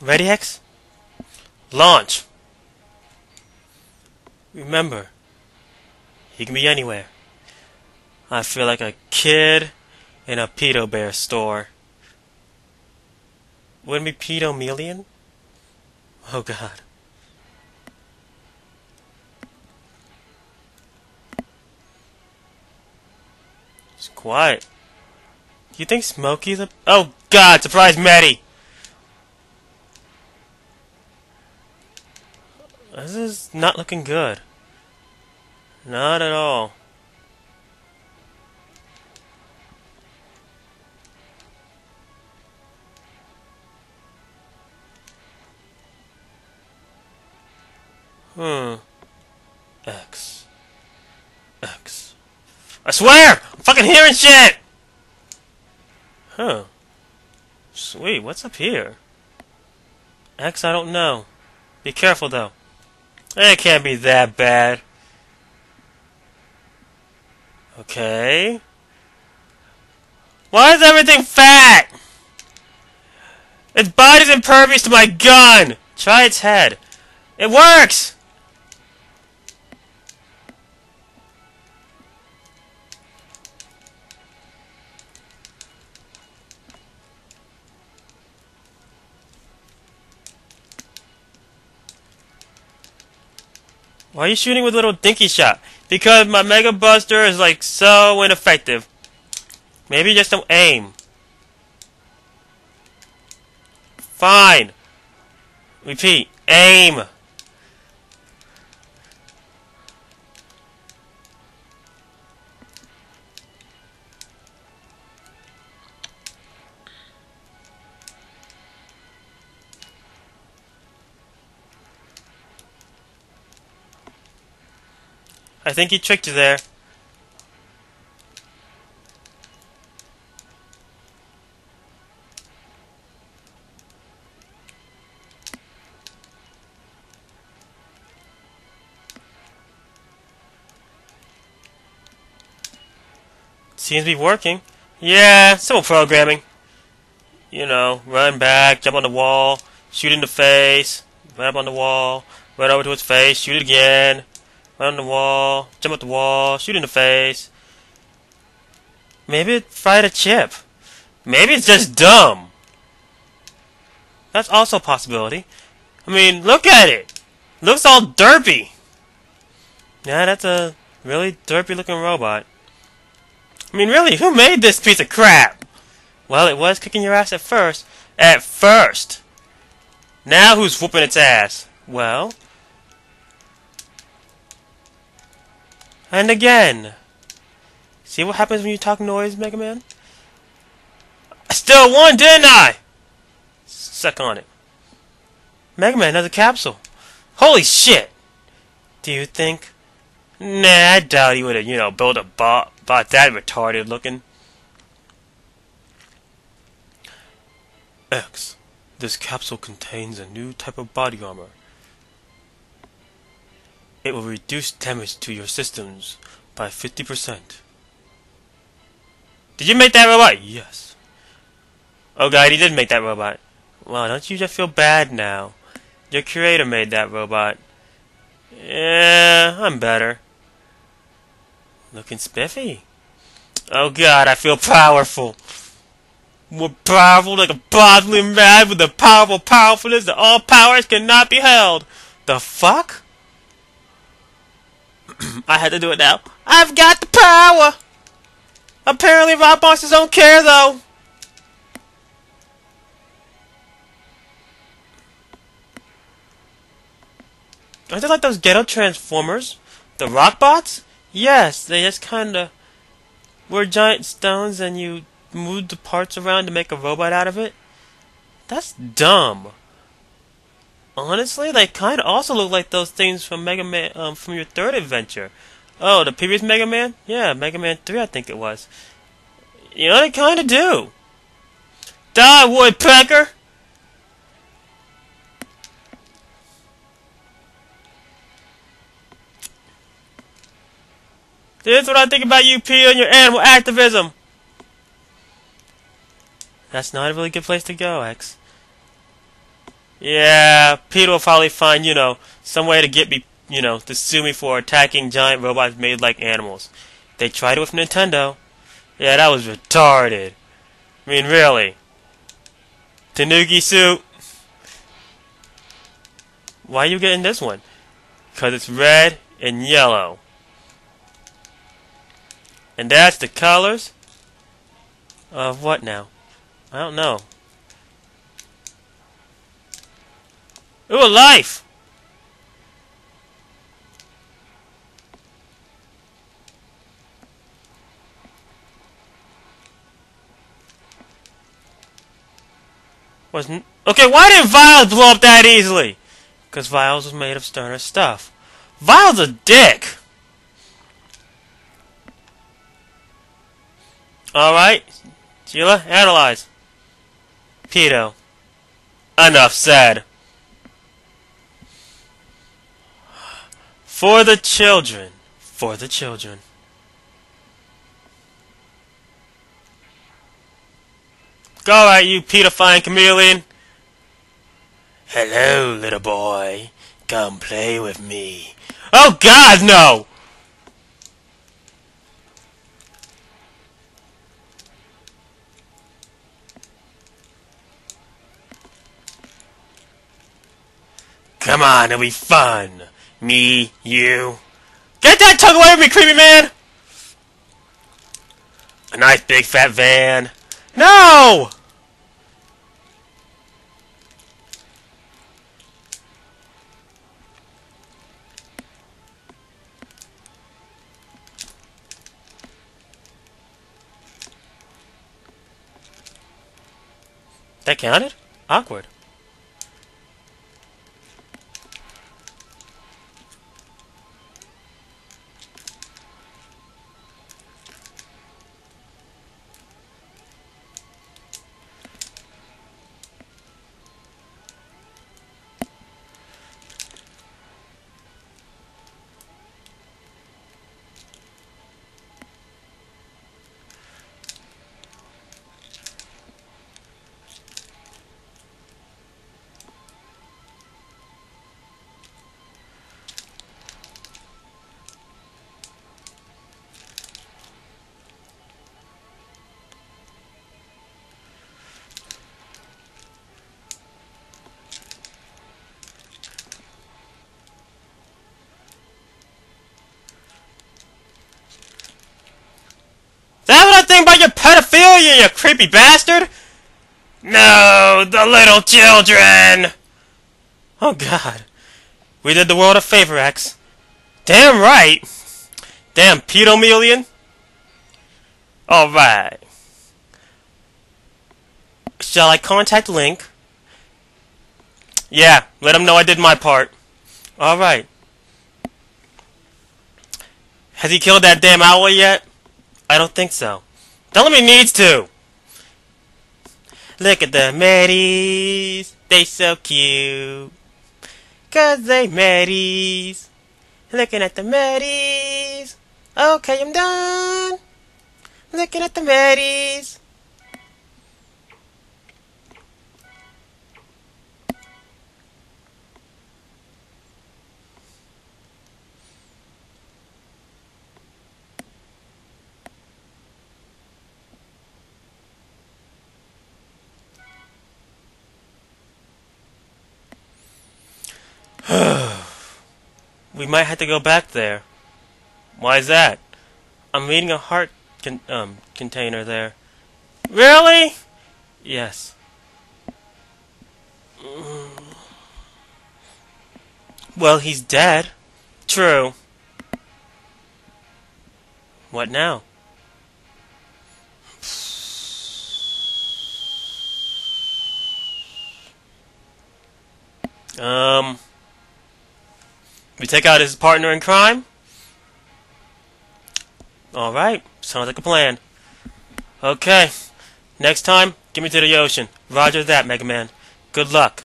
Ready, X? Launch! Remember, he can be anywhere. I feel like a kid in a Pedo Bear store. Wouldn't be Pedo Million? Oh god. It's quiet. Do you think Smokey's a- Oh god, surprise Maddie! This is not looking good. Not at all. Hmm. X. X. I swear! I'm fucking hearing shit! Huh. Sweet, what's up here? X, I don't know. Be careful though. It can't be that bad. Okay. Why is everything fat? Its body's impervious to my gun! Try its head. It works! Why are you shooting with a little dinky shot? Because my Mega Buster is like so ineffective. Maybe just don't aim. Fine. Repeat. Aim. I think he tricked you there. Seems to be working. Yeah, simple programming. You know, run back, jump on the wall, shoot in the face, run up on the wall, run over to its face, shoot it again, run the wall, jump up the wall, shoot in the face. Maybe it fried a chip. Maybe it's just dumb. That's also a possibility. I mean, look at it. Looks all derpy. Yeah, that's a really derpy looking robot. I mean, really, who made this piece of crap? Well, it was kicking your ass at first. At first! Now who's whooping its ass? Well... And again. See what happens when you talk noise, Mega Man? I still won, didn't I? Suck on it. Mega Man another capsule. Holy shit! Do you think... Nah, I doubt he would have, you know, built a bot, bot that retarded looking. X. This capsule contains a new type of body armor. It will reduce damage to your systems by 50%. Did you make that robot? Yes. Oh god, he did make that robot. Wow, don't you just feel bad now? Your creator made that robot. Yeah, I'm better. Looking spiffy. Oh god, I feel powerful. More powerful like a bodily man with the powerful powerfulness that all powers cannot be held. The fuck? I had to do it now. I've got the power! Apparently rock monsters don't care though. Aren't they like those ghetto transformers? The rock bots? Yes, they just kinda were giant stones and you moved the parts around to make a robot out of it? That's dumb. Honestly, they kind of also look like those things from Mega Man, um, from your third adventure. Oh, the previous Mega Man? Yeah, Mega Man 3, I think it was. You know, they kind of do. Die, Woodpecker! This is what I think about you, P, and your animal activism. That's not a really good place to go, X. Yeah, PETA will probably find, you know, some way to get me, you know, to sue me for attacking giant robots made like animals. They tried it with Nintendo. Yeah, that was retarded. I mean, really. Tanuki suit. Why are you getting this one? Because it's red and yellow. And that's the colors of what now? I don't know. Ooh, life! Wasn't okay? Why didn't Viles blow up that easily? Because Viles was made of sterner stuff. Viles a dick. All right, Sheila, analyze. Pedo. Enough said. For the children. For the children. Go alright, you pedifying chameleon. Hello, little boy. Come play with me. Oh god, no! Come on, it'll be fun. Me, you. Get that tongue away from me, creepy man! A nice big fat van. No! That counted? Awkward. What about your pedophilia, you creepy bastard? No, the little children! Oh god. We did the world a favor, X. Damn right! Damn pedomelian! Alright. Shall I contact Link? Yeah, let him know I did my part. Alright. Has he killed that damn owl yet? I don't think so. Tell him he needs to! Look at the Medis. They so cute. Cause they Medis. Looking at the Medis. Okay, I'm done. Looking at the Medis. We might have to go back there. Why is that? I'm reading a heart con um, container there. Really? Yes. Well, he's dead. True. What now? Um... We take out his partner in crime? Alright, sounds like a plan. Okay, next time, get me to the ocean. Roger that, Mega Man. Good luck.